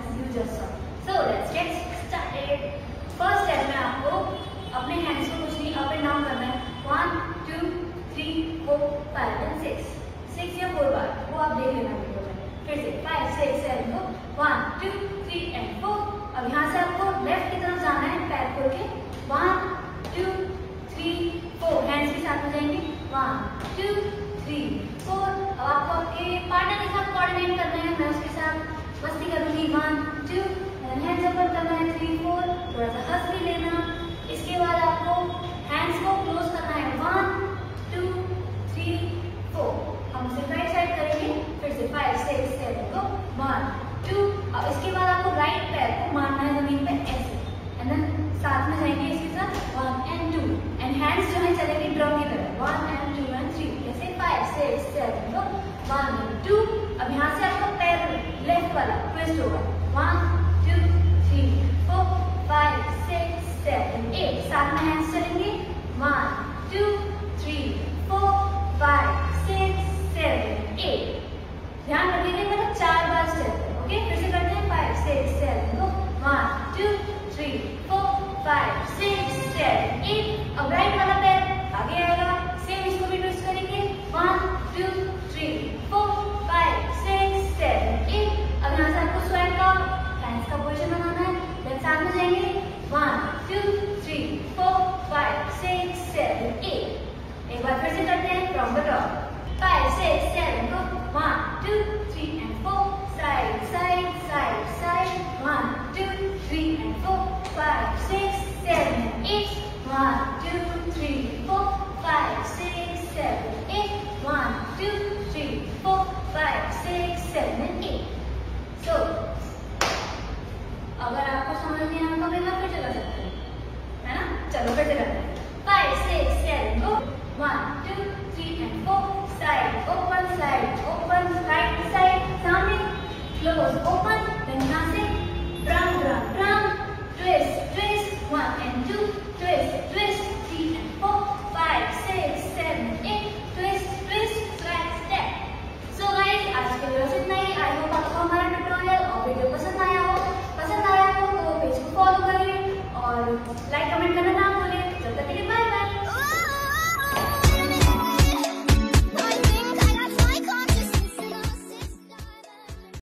Performance you just saw so let's get started first step में आपको अपने hands को कुछ नहीं अप एंड डाउन करना है। One two three four five and six six या फोर बार, वो आप देख लेना फिर से फाइव सिक्स सेवन को one two three and four अब यहाँ से आपको लेफ़्ट की तरफ़ जाना है, पैर खोल के। One two three four hands के साथ में जाएँगे। वन टू थ्री फोर अब आपको आपके पार्टनर के साथ कोऑर्डिनेट करना है, मैं उसके साथ मस्ती करूँगी वन टू हैंड्स ऊपर करना है थ्री फोर थोड़ा सा हंस भी लेना। इसके बाद आपको हैंड्स को क्लोज करना है। वन टू थ्री फोर हम उसे राइट साइड करेंगे, फिर से फाइव सिक्स सेवन को वन टू अब इसके बाद आपको राइट पैर को मारना है ज़मीन पे ऐसे। एंड देन साथ में जाएँगे इसके साथ। One and two and hands जो है चलेंगे ड्रम की तरह। One and two and three जैसे फाइव सिक्स सेवन को वन वाला ट्विस्ट होगा वन इसका क्वेश्चन बनाना है लेफ्ट हैंड में लेंगे one two three four five six seven eight एक बार फिर से करते हैं from the top five six seven go one two three and four side side side side one two three and four five six seven eight one two three four five six seven eight one two three four five six seven अगर आपको समझ नहीं आया तो मैं फिर से कर सकते हैं। है ना? चलो से करते हैं